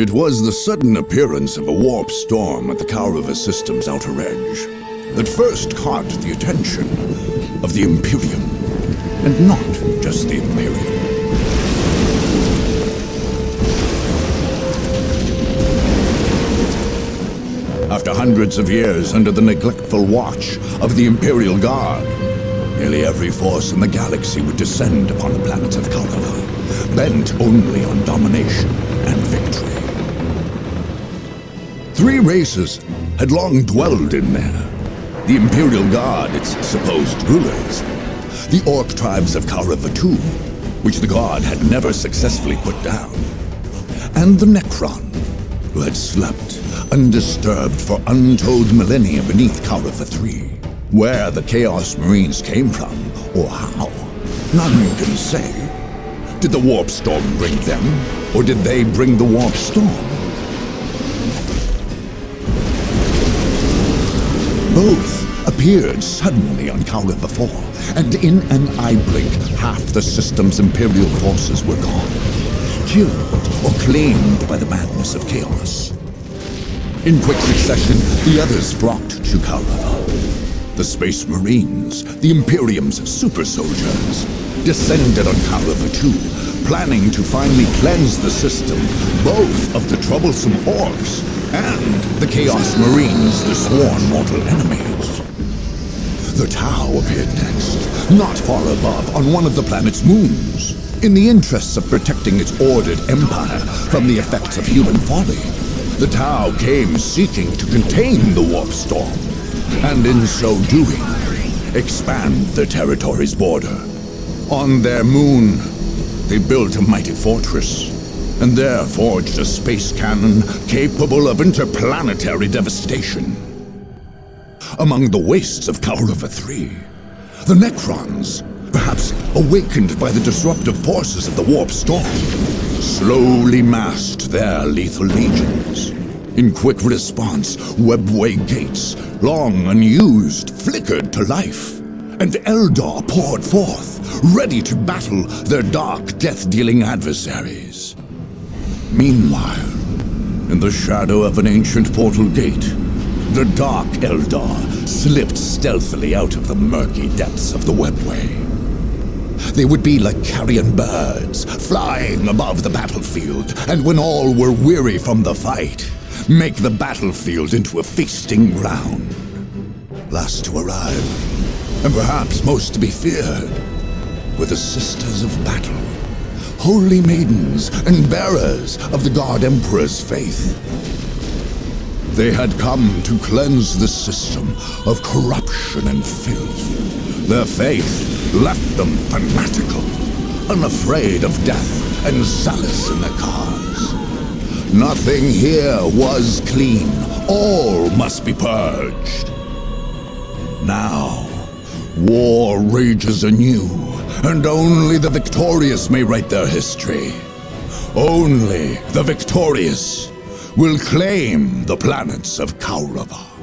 It was the sudden appearance of a warp storm at the Kaurava system's outer edge that first caught the attention of the Imperium. And not just the Imperium. After hundreds of years under the neglectful watch of the Imperial Guard, nearly every force in the galaxy would descend upon the planet of Kaurava, bent only on domination and victory. Three races had long dwelled in there. The Imperial Guard, its supposed rulers. The Ork tribes of Kaurava II, which the Guard had never successfully put down. And the Necron, who had slept undisturbed for untold millennia beneath Kaurava III. Where the Chaos Marines came from, or how, none can say. Did the Warp Storm bring them, or did they bring the Warp Storm? Both appeared suddenly on Kaurava IV, and in an eye blink, half the system's Imperial forces were gone, killed or claimed by the madness of chaos. In quick succession, the others flocked to Kaurava. The Space Marines, the Imperium's super soldiers, descended on Kaurava II, planning to finally cleanse the system, both of the troublesome orks and the Chaos Marines, the sworn mortal enemies. The Tau appeared next, not far above, on one of the planet's moons. In the interests of protecting its ordered empire from the effects of human folly, the Tau came seeking to contain the Warp Storm, and in so doing, expand the territory's border. On their moon, they built a mighty fortress, and there forged a space cannon capable of interplanetary devastation. Among the wastes of Kaurava III, the Necrons, perhaps awakened by the disruptive forces of the Warp Storm, slowly massed their lethal legions. In quick response, webway gates, long unused, flickered to life. And Eldar poured forth, ready to battle their dark, death-dealing adversaries. Meanwhile, in the shadow of an ancient portal gate, the Dark Eldar slipped stealthily out of the murky depths of the webway. They would be like carrion birds, flying above the battlefield, and when all were weary from the fight, make the battlefield into a feasting ground. Last to arrive, and perhaps most to be feared, were the Sisters of Battle, holy maidens and bearers of the God Emperor's faith. They had come to cleanse the system of corruption and filth. Their faith left them fanatical, unafraid of death and zealous in their cause. Nothing here was clean. All must be purged. Now, war rages anew, and only the victorious may write their history. Only the victorious will claim the planets of Kaurava.